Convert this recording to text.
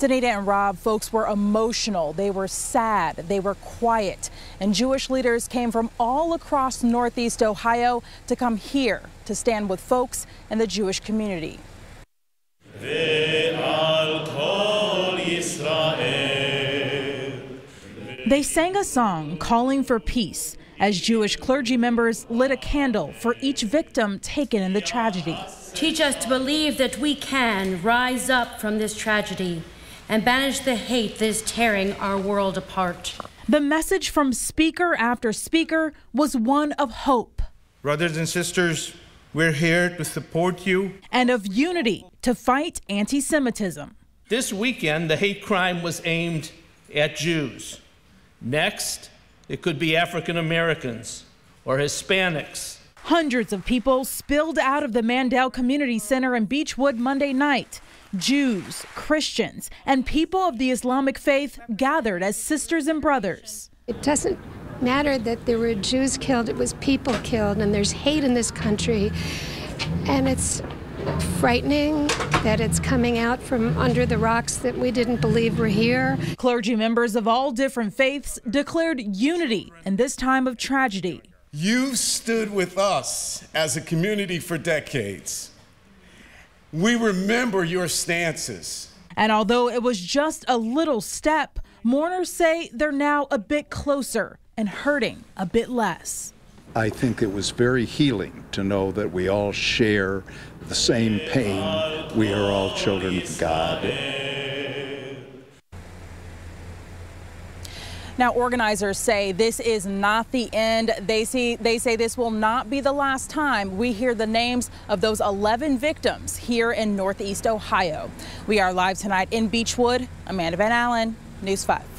Danita and Rob, folks were emotional. They were sad. They were quiet. And Jewish leaders came from all across Northeast Ohio to come here to stand with folks in the Jewish community. They sang a song calling for peace as Jewish clergy members lit a candle for each victim taken in the tragedy. Teach us to believe that we can rise up from this tragedy and banish the hate that is tearing our world apart. The message from speaker after speaker was one of hope. Brothers and sisters, we're here to support you. And of unity to fight anti Semitism. This weekend, the hate crime was aimed at Jews. Next, it could be African Americans or Hispanics. Hundreds of people spilled out of the Mandel Community Center in Beachwood Monday night. Jews, Christians, and people of the Islamic faith gathered as sisters and brothers. It doesn't matter that there were Jews killed, it was people killed, and there's hate in this country. And it's frightening that it's coming out from under the rocks that we didn't believe were here. Clergy members of all different faiths declared unity in this time of tragedy. You've stood with us as a community for decades. We remember your stances. And although it was just a little step, mourners say they're now a bit closer and hurting a bit less. I think it was very healing to know that we all share the same pain. We are all children of God. Now, organizers say this is not the end. They see they say this will not be the last time we hear the names of those 11 victims here in Northeast Ohio. We are live tonight in Beachwood. Amanda Van Allen, News 5.